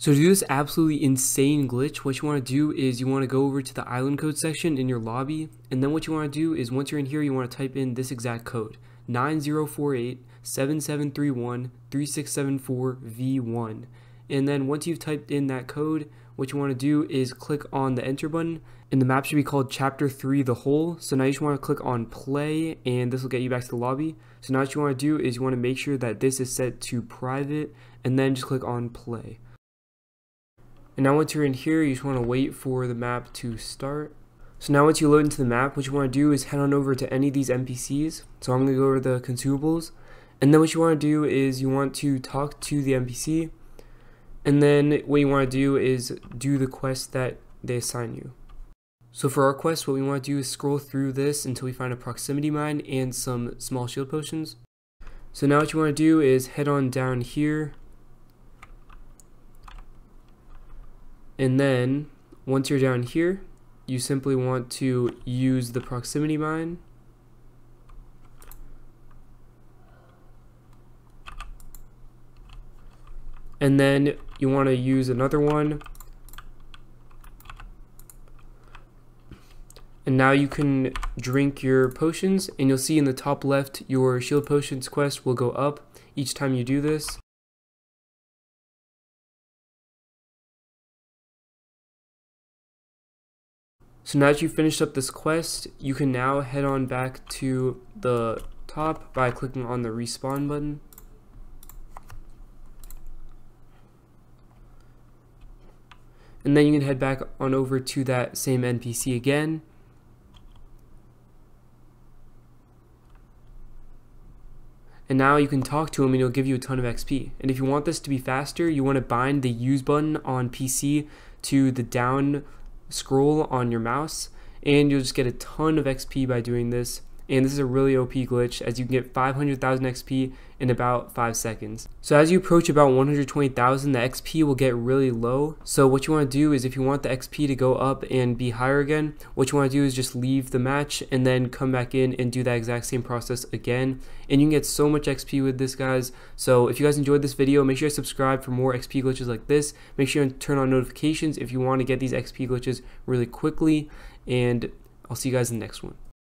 So to do this absolutely insane glitch, what you want to do is you want to go over to the island code section in your lobby, and then what you want to do is once you're in here, you want to type in this exact code, 9048 7731 3674 V1. And then once you've typed in that code, what you want to do is click on the enter button and the map should be called chapter 3 the whole so now you just want to click on play and this will get you back to the lobby. So now what you want to do is you want to make sure that this is set to private and then just click on play and now once you're in here you just want to wait for the map to start so now once you load into the map what you want to do is head on over to any of these NPCs so I'm going to go over the consumables and then what you want to do is you want to talk to the NPC and then what you want to do is do the quest that they assign you. So for our quest, what we want to do is scroll through this until we find a proximity mine and some small shield potions. So now what you want to do is head on down here. And then once you're down here, you simply want to use the proximity mine. And then you want to use another one. And now you can drink your potions and you'll see in the top left your shield potions quest will go up each time you do this So now that you've finished up this quest, you can now head on back to the top by clicking on the respawn button. and then you can head back on over to that same NPC again and now you can talk to him and he'll give you a ton of XP and if you want this to be faster you want to bind the use button on PC to the down scroll on your mouse and you'll just get a ton of XP by doing this and this is a really OP glitch as you can get 500,000 XP in about 5 seconds. So as you approach about 120,000 the XP will get really low. So what you want to do is if you want the XP to go up and be higher again what you want to do is just leave the match and then come back in and do that exact same process again. And you can get so much XP with this guys. So if you guys enjoyed this video make sure to subscribe for more XP glitches like this. Make sure to turn on notifications if you want to get these XP glitches really quickly. And I'll see you guys in the next one.